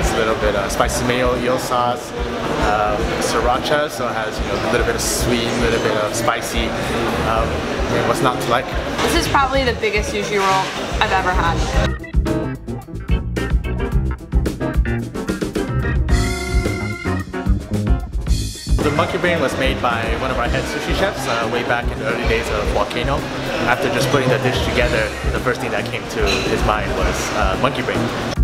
has a little bit of spicy mayo eel sauce, um, sriracha, so it has you know a little bit of sweet, a little bit of spicy. Um, what's not to like? This is probably the biggest sushi roll I've ever had. The monkey brain was made by one of our head sushi chefs uh, way back in the early days of Wokcano. After just putting the dish together, the first thing that came to his mind was uh, monkey brain.